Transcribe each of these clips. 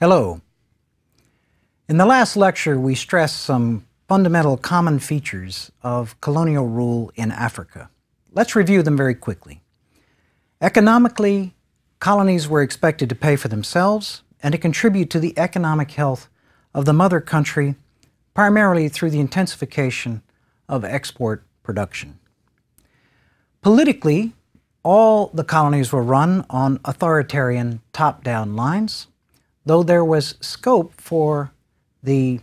Hello. In the last lecture, we stressed some fundamental common features of colonial rule in Africa. Let's review them very quickly. Economically, colonies were expected to pay for themselves and to contribute to the economic health of the mother country, primarily through the intensification of export production. Politically, all the colonies were run on authoritarian top down lines, though there was scope for the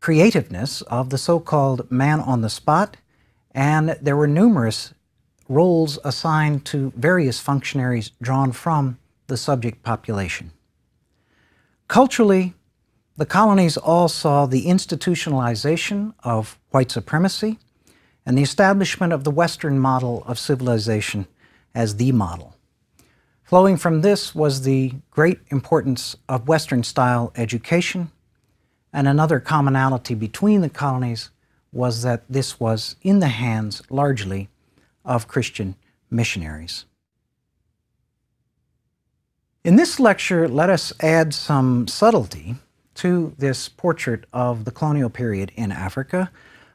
creativeness of the so called man on the spot, and there were numerous roles assigned to various functionaries drawn from the subject population. Culturally, the colonies all saw the institutionalization of white supremacy and the establishment of the Western model of civilization as the model. Flowing from this was the great importance of Western style education, and another commonality between the colonies was that this was in the hands largely of Christian missionaries. In this lecture, let us add some subtlety to this portrait of the colonial period in Africa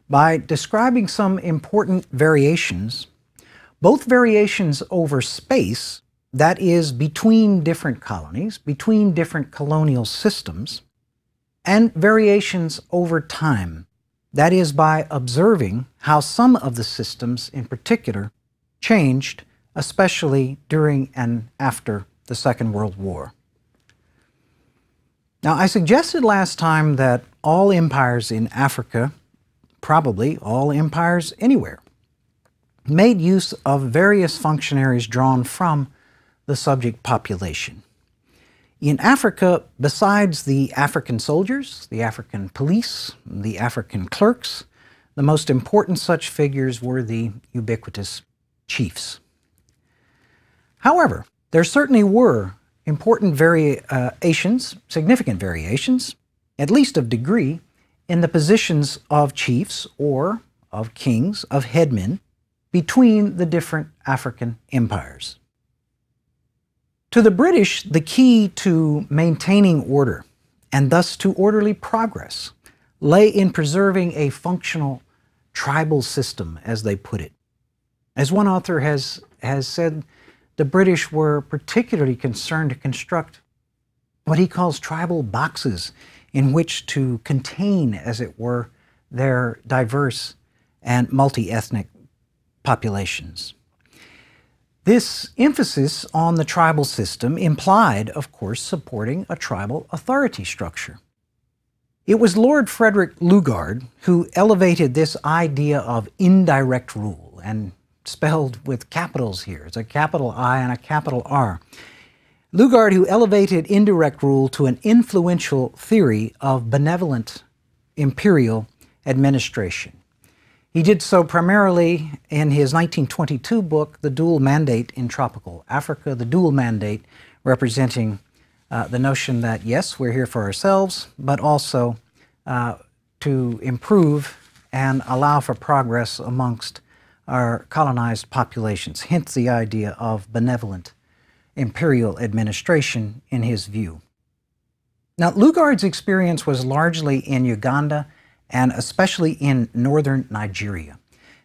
by describing some important variations, both variations over space, that is, between different colonies, between different colonial systems, and variations over time, that is, by observing how some of the systems in particular changed, especially during and after the Second World War. Now, I suggested last time that all empires in Africa, probably all empires anywhere, made use of various functionaries drawn from the subject population. In Africa, besides the African soldiers, the African police, the African clerks, the most important such figures were the ubiquitous chiefs. However, there certainly were important variations, significant variations, at least of degree, in the positions of chiefs or of kings, of headmen, between the different African empires. To the British, the key to maintaining order, and thus to orderly progress, lay in preserving a functional tribal system, as they put it. As one author has, has said, the British were particularly concerned to construct what he calls tribal boxes in which to contain, as it were, their diverse and multi ethnic populations. This emphasis on the tribal system implied, of course, supporting a tribal authority structure. It was Lord Frederick Lugard who elevated this idea of indirect rule, and spelled with capitals here. It's a capital I and a capital R. Lugard, who elevated indirect rule to an influential theory of benevolent imperial administration. He did so primarily in his 1922 book, The Dual Mandate in Tropical Africa, the dual mandate representing uh, the notion that, yes, we're here for ourselves, but also uh, to improve and allow for progress amongst our colonized populations, hence the idea of benevolent imperial administration in his view. Now, Lugard's experience was largely in Uganda and especially in northern Nigeria.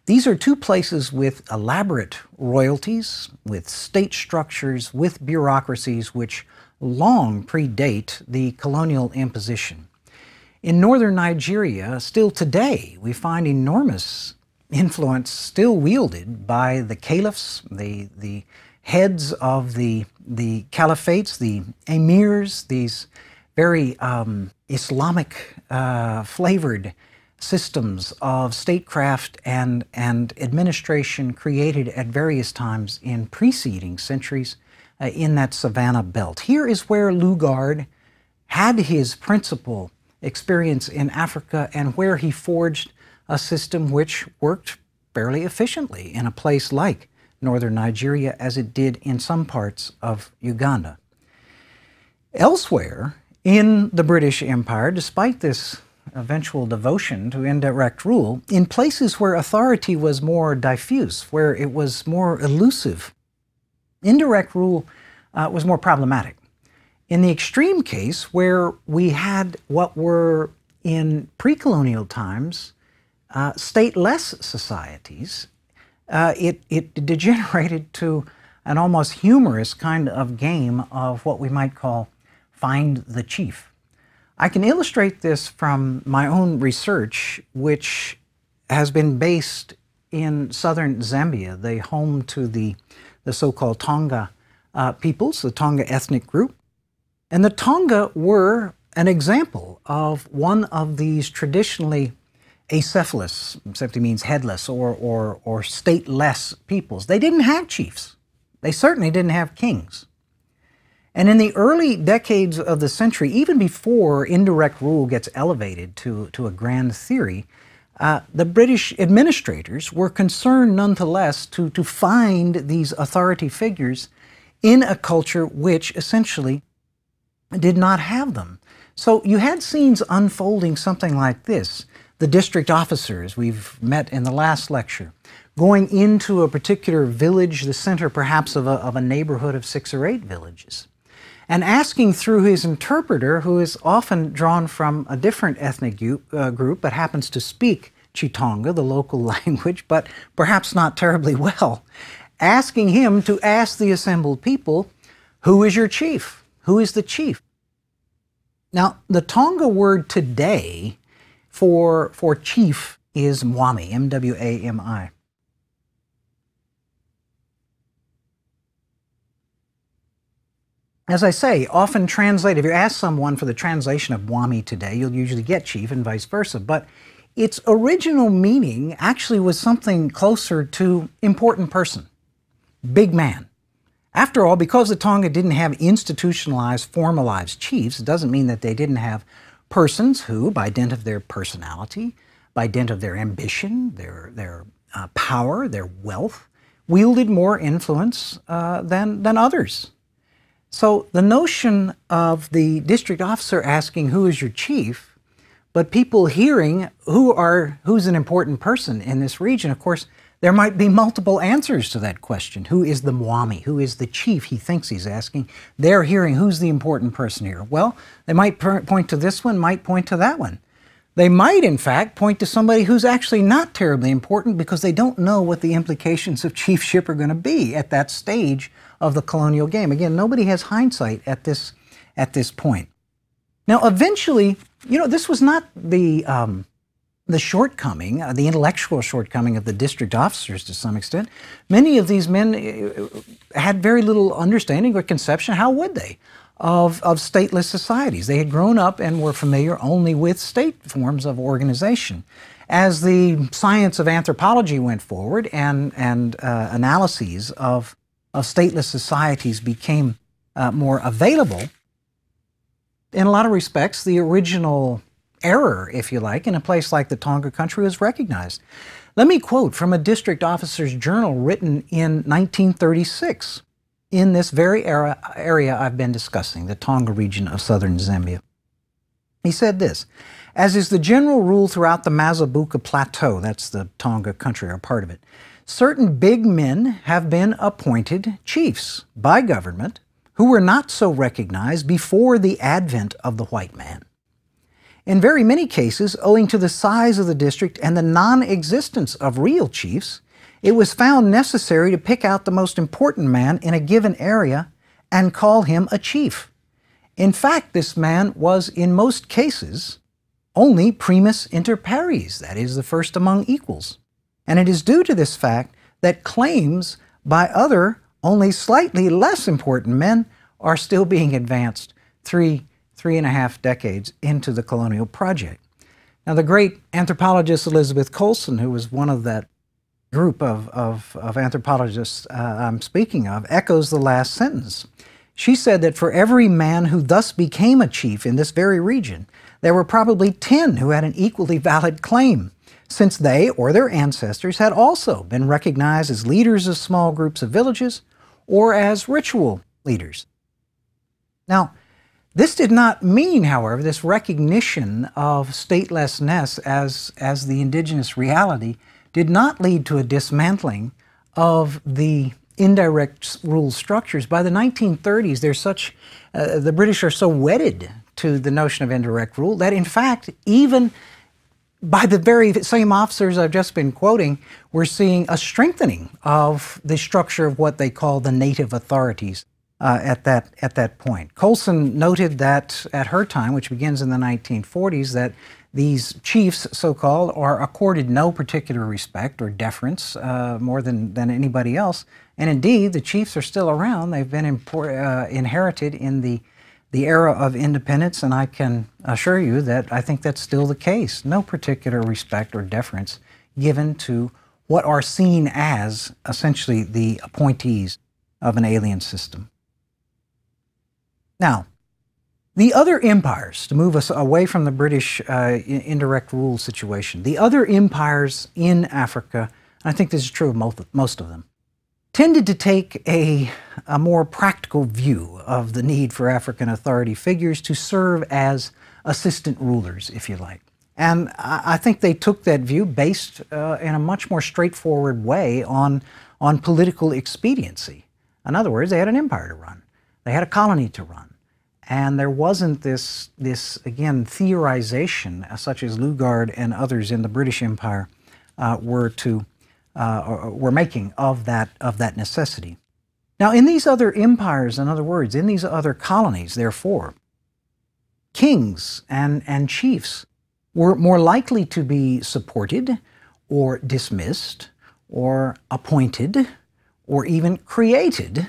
These are two places with elaborate royalties, with state structures, with bureaucracies which long predate the colonial imposition. In northern Nigeria, still today, we find enormous influence still wielded by the caliphs, the, the heads of the, the caliphates, the emirs, these very um, Islamic uh, flavored systems of statecraft and, and administration created at various times in preceding centuries uh, in that savannah belt. Here is where Lugard had his principal experience in Africa and where he forged a system which worked fairly efficiently in a place like northern Nigeria as it did in some parts of Uganda. Elsewhere, in the British Empire, despite this eventual devotion to indirect rule, in places where authority was more diffuse, where it was more elusive, indirect rule uh, was more problematic. In the extreme case, where we had what were in pre colonial times uh, stateless societies, uh, it, it degenerated to an almost humorous kind of game of what we might call find the chief. I can illustrate this from my own research, which has been based in southern Zambia, the home to the, the so called Tonga uh, peoples, the Tonga ethnic group. And the Tonga were an example of one of these traditionally acephalous, simply means headless or, or, or stateless peoples. They didn't have chiefs. They certainly didn't have kings. And in the early decades of the century, even before indirect rule gets elevated to, to a grand theory, uh, the British administrators were concerned nonetheless to, to find these authority figures in a culture which essentially did not have them. So you had scenes unfolding something like this. The district officers we've met in the last lecture, going into a particular village, the center perhaps of a, of a neighborhood of six or eight villages, and asking through his interpreter, who is often drawn from a different ethnic uh, group but happens to speak Chitonga, the local language, but perhaps not terribly well, asking him to ask the assembled people, Who is your chief? Who is the chief? Now, the Tonga word today for, for chief is Mwami, M W A M I. As I say, often translated, if you ask someone for the translation of Mwami today, you'll usually get chief and vice versa. But its original meaning actually was something closer to important person, big man. After all, because the Tonga didn't have institutionalized, formalized chiefs, it doesn't mean that they didn't have persons who, by dint of their personality, by dint of their ambition, their, their uh, power, their wealth, wielded more influence uh, than, than others. So the notion of the district officer asking, Who is your chief? but people hearing who are who's an important person in this region, of course, there might be multiple answers to that question. Who is the Mwami? Who is the chief he thinks he's asking? They're hearing who's the important person here. Well, they might point to this one, might point to that one. They might, in fact, point to somebody who's actually not terribly important because they don't know what the implications of chiefship are going to be at that stage of the colonial game. Again, nobody has hindsight at this, at this point. Now, eventually, you know, this was not the um, the shortcoming, uh, the intellectual shortcoming of the district officers to some extent. Many of these men uh, had very little understanding or conception, how would they, of, of stateless societies. They had grown up and were familiar only with state forms of organization. As the science of anthropology went forward and, and uh, analyses of, of stateless societies became uh, more available, in a lot of respects, the original error, if you like, in a place like the Tonga country was recognized. Let me quote from a district officer's journal written in 1936 in this very era, area I've been discussing, the Tonga region of southern Zambia. He said this As is the general rule throughout the Mazabuka Plateau, that's the Tonga country or part of it, certain big men have been appointed chiefs by government who were not so recognized before the advent of the white man. In very many cases, owing to the size of the district and the non existence of real chiefs, it was found necessary to pick out the most important man in a given area and call him a chief. In fact, this man was, in most cases, only primus inter pares, that is, the first among equals. And it is due to this fact that claims by other, only slightly less important men are still being advanced three three and a half decades into the colonial project. Now, the great anthropologist Elizabeth Colson, who was one of that group of, of, of anthropologists uh, I'm speaking of, echoes the last sentence. She said that for every man who thus became a chief in this very region, there were probably 10 who had an equally valid claim, since they or their ancestors had also been recognized as leaders of small groups of villages or as ritual leaders. Now, this did not mean, however, this recognition of statelessness as, as the indigenous reality did not lead to a dismantling of the indirect rule structures. By the 1930s, there's such, uh, the British are so wedded to the notion of indirect rule that, in fact, even by the very same officers I've just been quoting, we're seeing a strengthening of the structure of what they call the native authorities uh, at that at that point. Colson noted that at her time, which begins in the 1940s, that these chiefs, so-called, are accorded no particular respect or deference uh, more than, than anybody else. And indeed, the chiefs are still around. They've been uh, inherited in the the era of independence, and I can assure you that I think that's still the case. No particular respect or deference given to what are seen as essentially the appointees of an alien system. Now, the other empires, to move us away from the British uh, indirect rule situation, the other empires in Africa, I think this is true of most, of them, tended to take a, a more practical view of the need for African authority figures to serve as assistant rulers, if you like. And I, think they took that view based uh, in a much more straightforward way on, on political expediency. In other words, they had an empire to run, they had a colony to run. And there wasn't this, this again, theorization, such as Lugard and others in the British Empire uh, were to uh, were making of that, of that necessity. Now, in these other empires, in other words, in these other colonies, therefore, kings and, and chiefs were more likely to be supported or dismissed or appointed or even created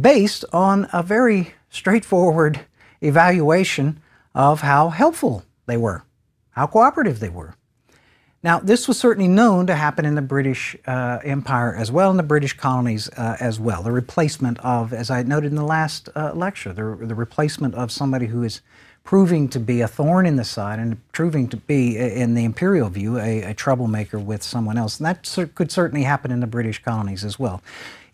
based on a very straightforward evaluation of how helpful they were, how cooperative they were. Now, this was certainly known to happen in the British uh, Empire as well, in the British colonies uh, as well. The replacement of, as I noted in the last uh, lecture, the, the replacement of somebody who is proving to be a thorn in the side and proving to be, in the imperial view, a, a troublemaker with someone else. And that could certainly happen in the British colonies as well.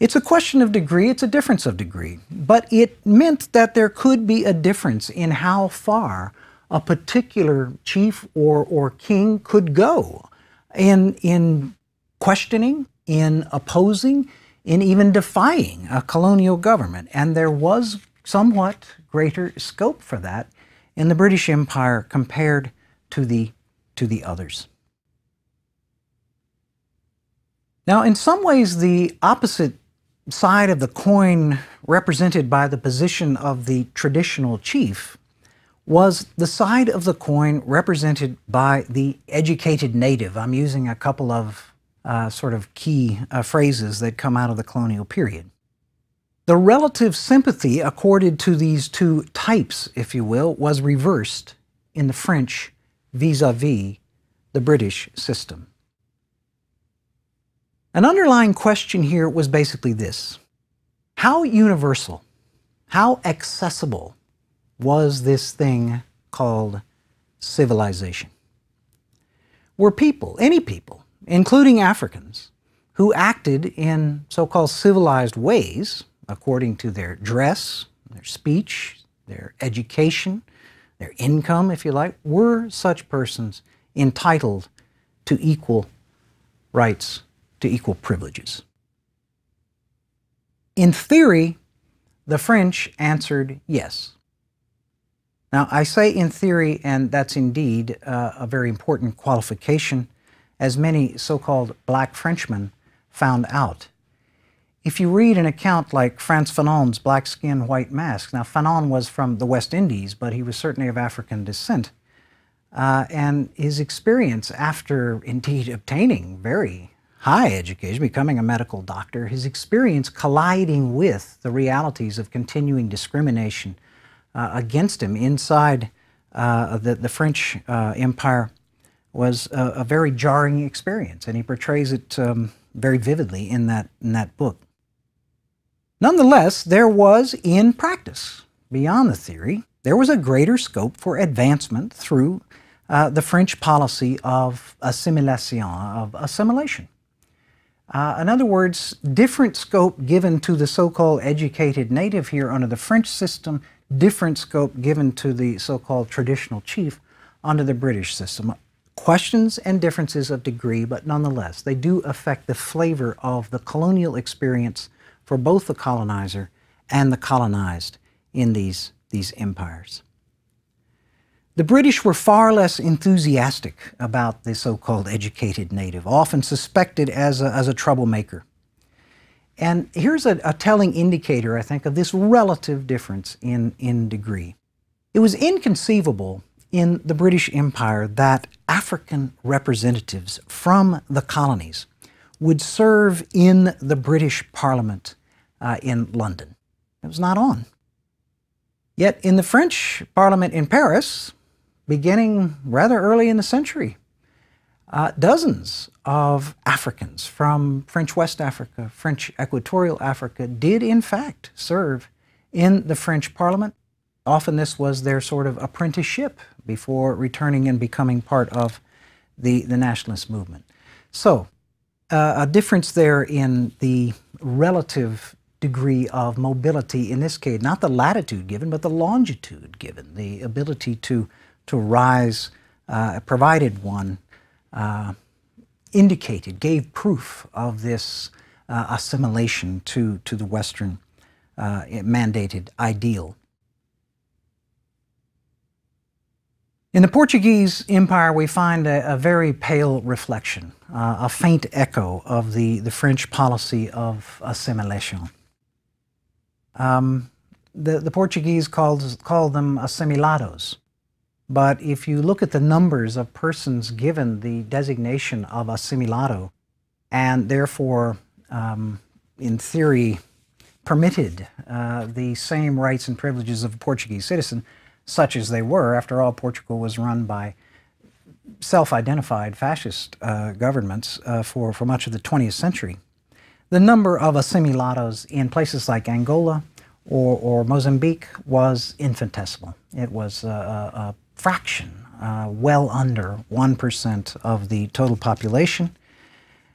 It's a question of degree, it's a difference of degree, but it meant that there could be a difference in how far a particular chief or, or king could go in, in questioning, in opposing, in even defying a colonial government. And there was somewhat greater scope for that in the British Empire compared to the, to the others. Now, in some ways, the opposite side of the coin represented by the position of the traditional chief was the side of the coin represented by the educated native. I'm using a couple of uh, sort of key uh, phrases that come out of the colonial period. The relative sympathy accorded to these two types, if you will, was reversed in the French vis a vis the British system. An underlying question here was basically this How universal, how accessible was this thing called civilization. Were people, any people, including Africans, who acted in so called civilized ways according to their dress, their speech, their education, their income, if you like, were such persons entitled to equal rights, to equal privileges? In theory, the French answered yes. Now, I say in theory, and that's indeed uh, a very important qualification, as many so called black Frenchmen found out. If you read an account like Frantz Fanon's Black Skin, White Mask, now Fanon was from the West Indies, but he was certainly of African descent. Uh, and his experience after indeed obtaining very high education, becoming a medical doctor, his experience colliding with the realities of continuing discrimination uh, against him inside uh, the, the French uh, Empire was a, a, very jarring experience, and he portrays it um, very vividly in that, in that book. Nonetheless, there was in practice, beyond the theory, there was a greater scope for advancement through uh, the French policy of assimilation, of assimilation. Uh, in other words, different scope given to the so-called educated native here under the French system different scope given to the so-called traditional chief under the British system. questions and differences of degree, but nonetheless, they do affect the flavor of the colonial experience for both the colonizer and the colonized in these, these empires. The British were far less enthusiastic about the so called educated native, often suspected as a, as a troublemaker. And here's a, a, telling indicator, I think, of this relative difference in, in degree. It was inconceivable in the British Empire that African representatives from the colonies would serve in the British Parliament uh, in London. It was not on. Yet in the French Parliament in Paris, beginning rather early in the century, uh, dozens of Africans from French West Africa, French Equatorial Africa, did in fact serve in the French Parliament. Often this was their sort of apprenticeship before returning and becoming part of the, the nationalist movement. So, uh, a difference there in the relative degree of mobility, in this case, not the latitude given, but the longitude given, the ability to, to rise, uh, provided one uh, indicated, gave proof of this uh, assimilation to, to the Western uh, mandated ideal. In the Portuguese Empire, we find a, a very pale reflection, uh, a faint echo of the, the French policy of assimilation. Um, the, the Portuguese called, called them assimilados, but if you look at the numbers of persons given the designation of assimilado, and therefore, um, in theory, permitted uh, the same rights and privileges of a Portuguese citizen, such as they were. After all, Portugal was run by self-identified fascist uh, governments uh, for, for much of the 20th century. The number of assimilados in places like Angola or, or Mozambique was infinitesimal. It was a, a fraction, uh, well under 1% of the total population.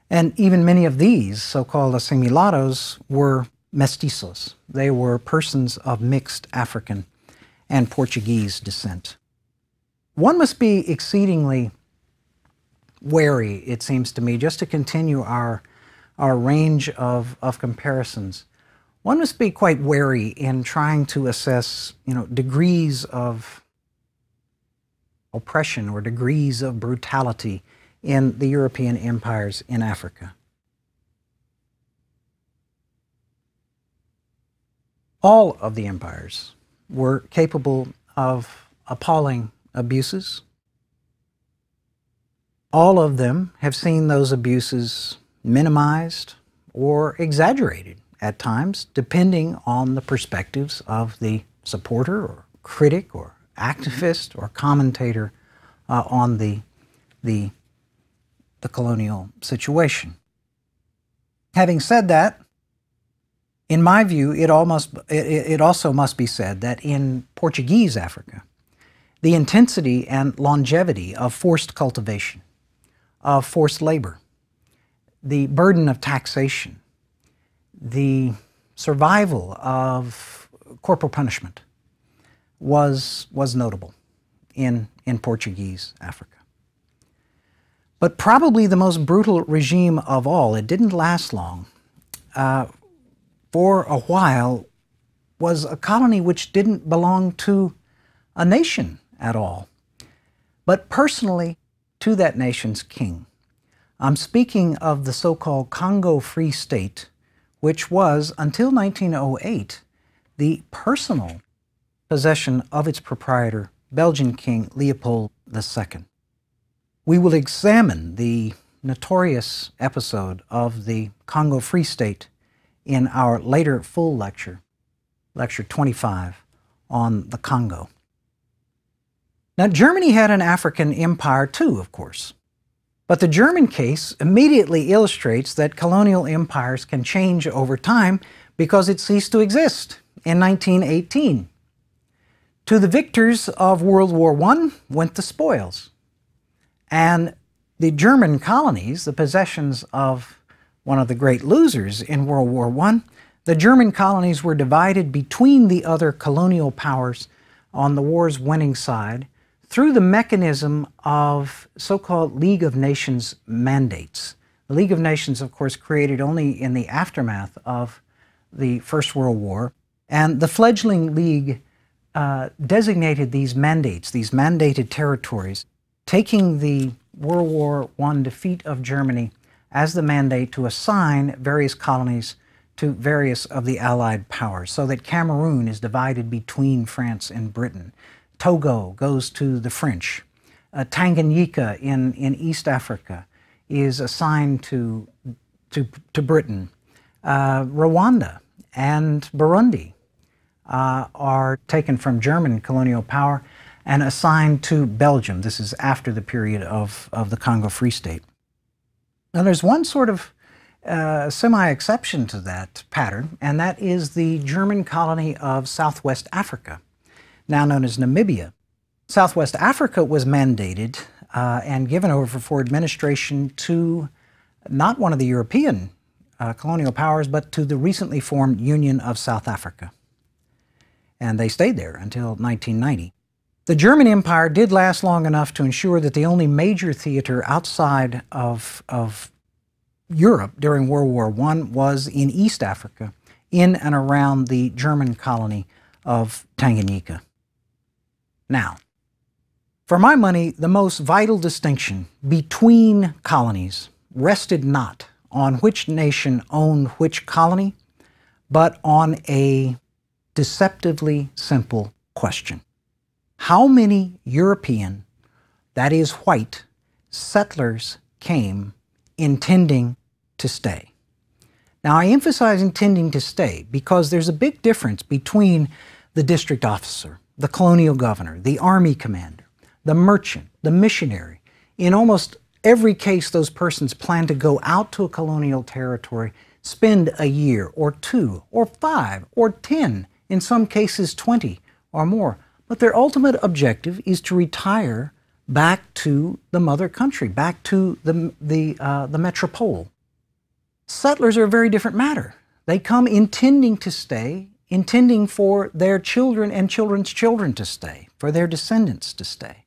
And even many of these so-called assimilados were mestizos. They were persons of mixed African and Portuguese descent. One must be exceedingly wary, it seems to me, just to continue our, our range of, of comparisons. One must be quite wary in trying to assess, you know, degrees of oppression or degrees of brutality in the European empires in Africa. All of the empires were capable of appalling abuses. All of them have seen those abuses minimized or exaggerated at times, depending on the perspectives of the supporter or critic or activist or commentator uh, on the, the, the colonial situation. Having said that, in my view, it, almost, it, it also must be said that in Portuguese Africa, the intensity and longevity of forced cultivation, of forced labor, the burden of taxation, the survival of corporal punishment, was, was notable in, in Portuguese Africa. But probably the most brutal regime of all, it didn't last long, uh, for a while was a colony which didn't belong to a nation at all, but personally to that nation's king. I'm speaking of the so-called Congo Free State, which was, until 1908, the personal possession of its proprietor, Belgian King Leopold II. We will examine the notorious episode of the Congo Free State in our later full lecture, lecture 25, on the Congo. Now, Germany had an African empire too, of course. But the German case immediately illustrates that colonial empires can change over time because it ceased to exist in 1918 to the victors of World War I went the spoils. And the German colonies, the possessions of one of the great losers in World War I, the German colonies were divided between the other colonial powers on the war's winning side through the mechanism of so called League of Nations mandates. The League of Nations, of course, created only in the aftermath of the First World War. And the fledgling League uh, designated these mandates, these mandated territories, taking the World War I defeat of Germany as the mandate to assign various colonies to various of the Allied powers, so that Cameroon is divided between France and Britain. Togo goes to the French. Uh, Tanganyika in, in East Africa is assigned to, to, to Britain. Uh, Rwanda and Burundi uh, are taken from German colonial power and assigned to Belgium. This is after the period of, of the Congo Free State. Now, there's one sort of uh, semi exception to that pattern, and that is the German colony of Southwest Africa, now known as Namibia. Southwest Africa was mandated uh, and given over for administration to not one of the European uh, colonial powers, but to the recently formed Union of South Africa. And they stayed there until 1990. The German Empire did last long enough to ensure that the only major theater outside of, of Europe during World War I was in East Africa, in and around the German colony of Tanganyika. Now, for my money, the most vital distinction between colonies rested not on which nation owned which colony, but on a deceptively simple question. How many European, that is white, settlers came intending to stay. Now, I emphasize intending to stay because there's a big difference between the district officer, the colonial governor, the army commander, the merchant, the missionary. In almost every case, those persons plan to go out to a colonial territory, spend a year or two or five or ten, in some cases 20 or more. But their ultimate objective is to retire back to the mother country, back to the, the, uh, the metropole. Settlers are a very different matter. They come intending to stay, intending for their children and children's children to stay, for their descendants to stay.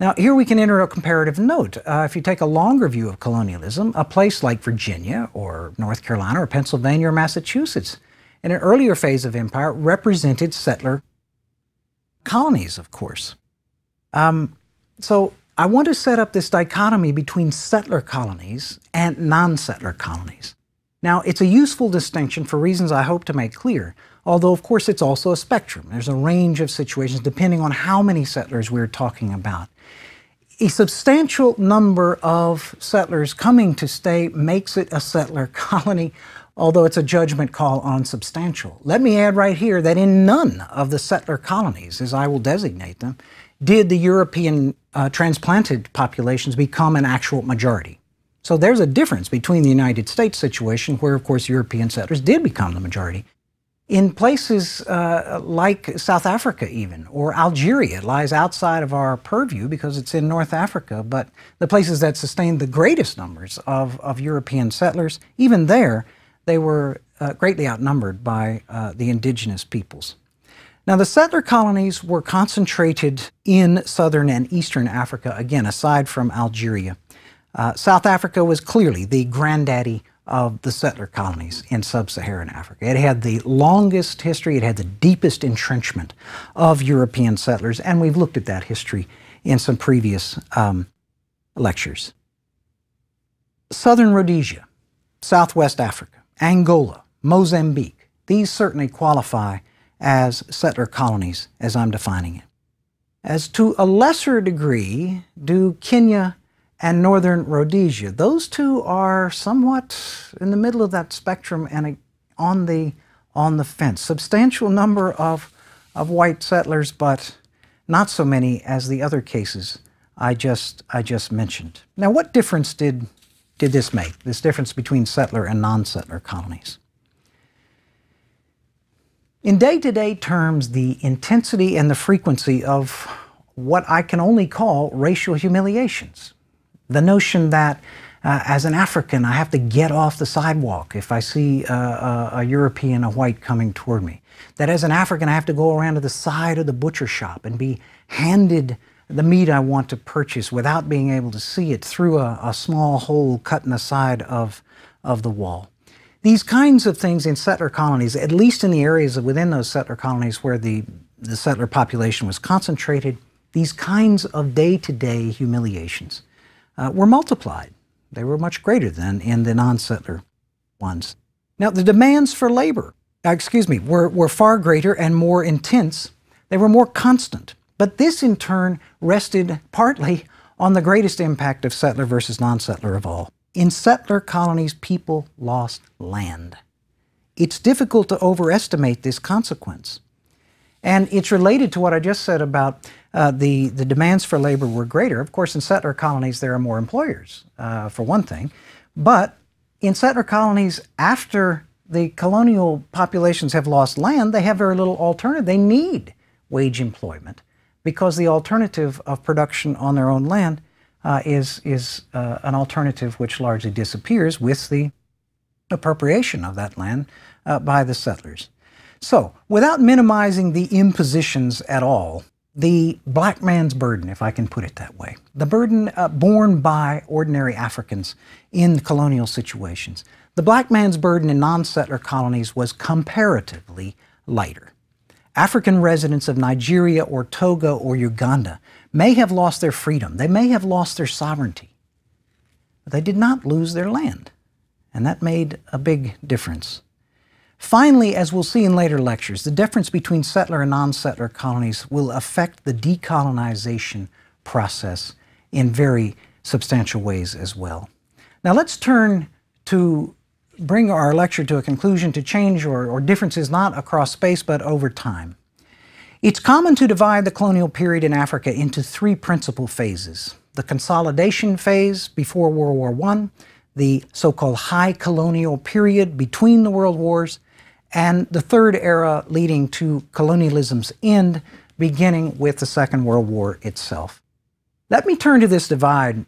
Now, here we can enter a comparative note. Uh, if you take a longer view of colonialism, a place like Virginia or North Carolina or Pennsylvania or Massachusetts, in an earlier phase of empire, represented settler colonies, of course. Um, so I want to set up this dichotomy between settler colonies and non settler colonies. Now, it's a useful distinction for reasons I hope to make clear, although, of course, it's also a spectrum. There's a range of situations depending on how many settlers we're talking about. A substantial number of settlers coming to stay makes it a settler colony, although it's a judgment call on substantial. Let me add right here that in none of the settler colonies, as I will designate them, did the European uh, transplanted populations become an actual majority. So there's a difference between the United States situation, where, of course, European settlers did become the majority. In places uh, like South Africa, even, or Algeria, it lies outside of our purview because it's in North Africa, but the places that sustained the greatest numbers of, of European settlers, even there, they were uh, greatly outnumbered by uh, the indigenous peoples. Now, the settler colonies were concentrated in southern and eastern Africa, again, aside from Algeria. Uh, South Africa was clearly the granddaddy of the settler colonies in sub Saharan Africa. It had the longest history, it had the deepest entrenchment of European settlers, and we've looked at that history in some previous um, lectures. Southern Rhodesia, Southwest Africa, Angola, Mozambique, these certainly qualify as settler colonies, as I'm defining it. As to a lesser degree, do Kenya and northern Rhodesia. Those two are somewhat in the middle of that spectrum and on the, on the fence. Substantial number of, of white settlers, but not so many as the other cases I just, I just mentioned. Now, what difference did, did this make, this difference between settler and non-settler colonies? In day to day terms, the intensity and the frequency of what I can only call racial humiliations. The notion that uh, as an African, I have to get off the sidewalk if I see a, a, a, European, a white coming toward me. That as an African, I have to go around to the side of the butcher shop and be handed the meat I want to purchase without being able to see it through a, a small hole cut in the side of, of the wall. These kinds of things in settler colonies, at least in the areas within those settler colonies where the, the settler population was concentrated, these kinds of day to day humiliations uh, were multiplied. They were much greater than in the non settler ones. Now, the demands for labor, uh, excuse me, were, were far greater and more intense. They were more constant. But this, in turn, rested partly on the greatest impact of settler versus non settler of all. In settler colonies, people lost land. It's difficult to overestimate this consequence. And it's related to what I just said about uh, the, the demands for labor were greater. Of course, in settler colonies, there are more employers, uh, for one thing. But in settler colonies, after the colonial populations have lost land, they have very little alternative. They need wage employment because the alternative of production on their own land uh, is, is uh, an alternative which largely disappears with the appropriation of that land uh, by the settlers. So, without minimizing the impositions at all, the black man's burden, if I can put it that way, the burden uh, borne by ordinary Africans in colonial situations, the black man's burden in non settler colonies was comparatively lighter. African residents of Nigeria or Togo or Uganda may have lost their freedom, they may have lost their sovereignty, but they did not lose their land. And that made a big difference. Finally, as we'll see in later lectures, the difference between settler and non settler colonies will affect the decolonization process in very substantial ways as well. Now, let's turn to bring our lecture to a conclusion to change or, or differences not across space but over time. It's common to divide the colonial period in Africa into three principal phases the consolidation phase before World War I, the so called high colonial period between the world wars, and the third era leading to colonialism's end, beginning with the Second World War itself. Let me turn to this divide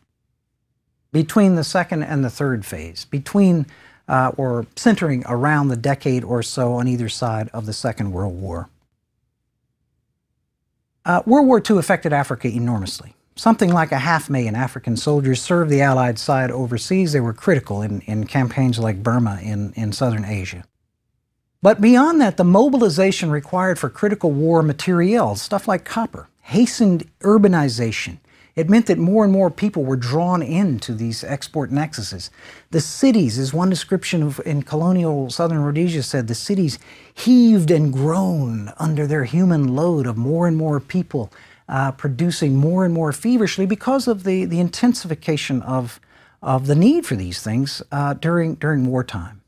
between the second and the third phase, between uh, or centering around the decade or so on either side of the Second World War. Uh, World War II affected Africa enormously. Something like a half million African soldiers served the Allied side overseas. They were critical in, in campaigns like Burma in, in southern Asia. But beyond that, the mobilization required for critical war materials, stuff like copper, hastened urbanization. It meant that more and more people were drawn into these export nexuses. The cities, as one description of, in colonial southern Rhodesia said, the cities heaved and groaned under their human load of more and more people uh, producing more and more feverishly because of the, the intensification of, of the need for these things uh, during, during wartime.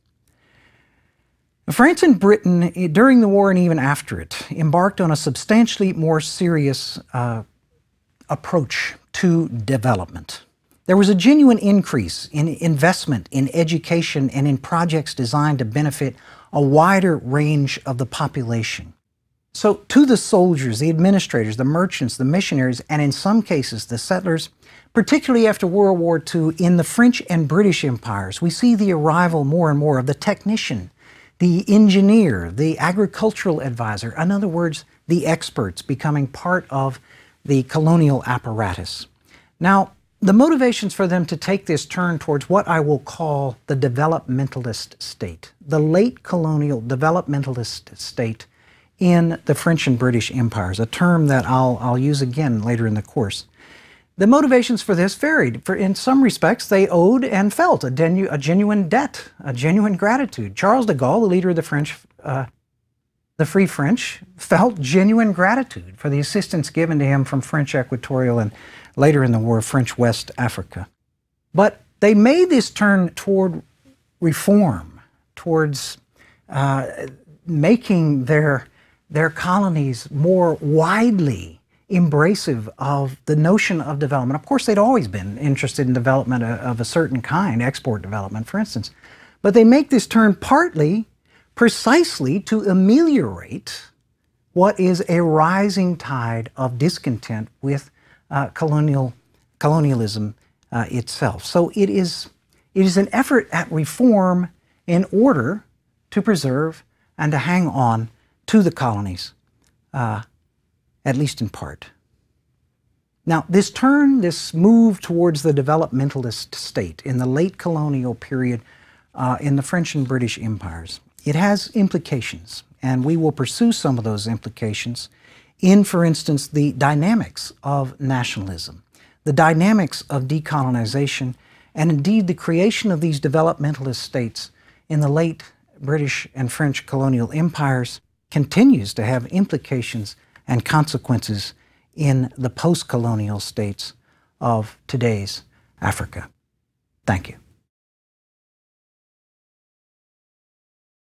France and Britain, eh, during the war and even after it, embarked on a substantially more serious uh, approach to development. There was a genuine increase in investment in education and in projects designed to benefit a wider range of the population. So, to the soldiers, the administrators, the merchants, the missionaries, and in some cases the settlers, particularly after World War II in the French and British empires, we see the arrival more and more of the technician, the engineer, the agricultural advisor, in other words, the experts becoming part of the colonial apparatus. Now, the motivations for them to take this turn towards what I will call the developmentalist state, the late colonial developmentalist state in the French and British empires, a term that I'll, I'll use again later in the course. The motivations for this varied. For in some respects, they owed and felt a, a genuine debt, a genuine gratitude. Charles de Gaulle, the leader of the French, uh, the Free French, felt genuine gratitude for the assistance given to him from French Equatorial and later in the war, French West Africa. But they made this turn toward reform, towards uh, making their their colonies more widely embracive of the notion of development. Of course, they'd always been interested in development of a certain kind, export development, for instance. But they make this turn partly precisely to ameliorate what is a rising tide of discontent with uh, colonial colonialism uh, itself. So it is, it is an effort at reform in order to preserve and to hang on to the colonies uh, at least in part. Now, this turn, this move towards the developmentalist state in the late colonial period uh, in the French and British empires, it has implications, and we will pursue some of those implications in, for instance, the dynamics of nationalism, the dynamics of decolonization, and indeed the creation of these developmentalist states in the late British and French colonial empires continues to have implications and consequences in the post colonial states of today's Africa. Thank you.